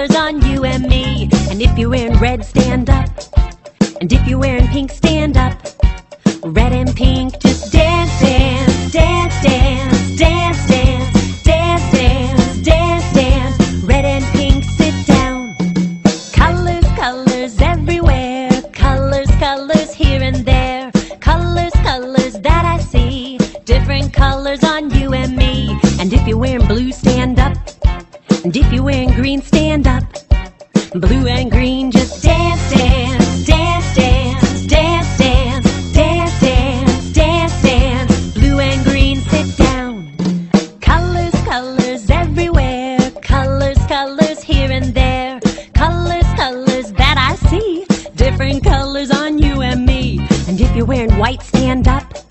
colors on you and me. And if you're wearing red, stand up. And if you're wearing pink, stand up. Red and pink, just dance, dance, dance, dance, dance, dance, dance, dance, dance, dance. Red and pink, sit down. Colors, colors everywhere. Colors, colors here and there. Colors, colors that I see. Different colors on you and me. And if you're wearing blue, stand up. And if you're wearing green, stand up. Blue and green, just dance, dance, dance, dance, dance, dance, dance, dance, dance, dance. Blue and green, sit down. Colors, colors everywhere. Colors, colors here and there. Colors, colors that I see. Different colors on you and me. And if you're wearing white, stand up.